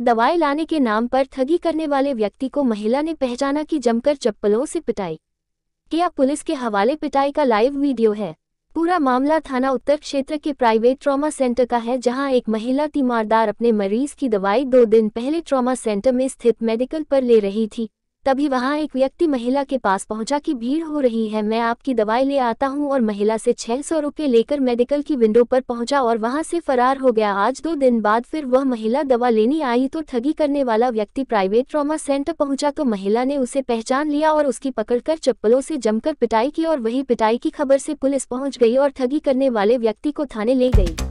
दवाई लाने के नाम पर ठगी करने वाले व्यक्ति को महिला ने पहचाना कि जमकर चप्पलों से पिटाई। किया पुलिस के हवाले पिटाई का लाइव वीडियो है? पूरा मामला थाना उत्तर क्षेत्र के प्राइवेट ट्रॉमा सेंटर का है, जहाँ एक महिला तीमारदार अपने मरीज़ की दवाई दो दिन पहले ट्रॉमा सेंटर में स्थित मेडिकल पर ले रही थी। तभी वहाँ एक व्यक्ति महिला के पास पहुँचा कि भीड़ हो रही है। मैं आपकी दवाई ले आता हूँ और महिला से छह सौ रुपये लेकर मेडिकल की विंडो पर पहुँचा और वहाँ से फरार हो गया। आज दो दिन बाद फिर वह महिला दवा लेने आई तो ठगी करने वाला व्यक्ति प्राइवेट ट्रॉमा सेंटर पहुँचा तो महिला ने उसे पहचान लिया और उसकी पकड़कर चप्पलों से जमकर पिटाई की और वही पिटाई की खबर से पुलिस पहुँच गई और ठगी करने वाले व्यक्ति को थाने ले गई।